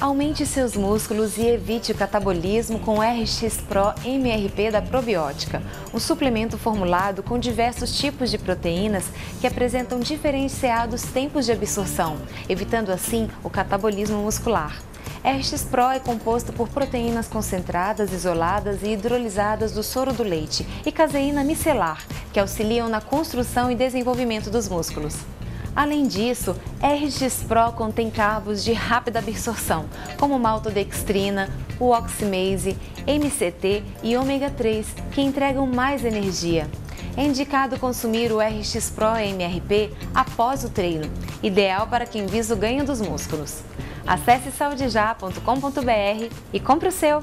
Aumente seus músculos e evite o catabolismo com RX Pro MRP da Probiótica, um suplemento formulado com diversos tipos de proteínas que apresentam diferenciados tempos de absorção, evitando assim o catabolismo muscular. RX Pro é composto por proteínas concentradas, isoladas e hidrolisadas do soro do leite e caseína micelar, que auxiliam na construção e desenvolvimento dos músculos. Além disso, RX Pro contém carbos de rápida absorção, como maltodextrina, o oximase, MCT e ômega 3, que entregam mais energia. É indicado consumir o RX Pro MRP após o treino, ideal para quem visa o ganho dos músculos. Acesse saudejá.com.br e compre o seu!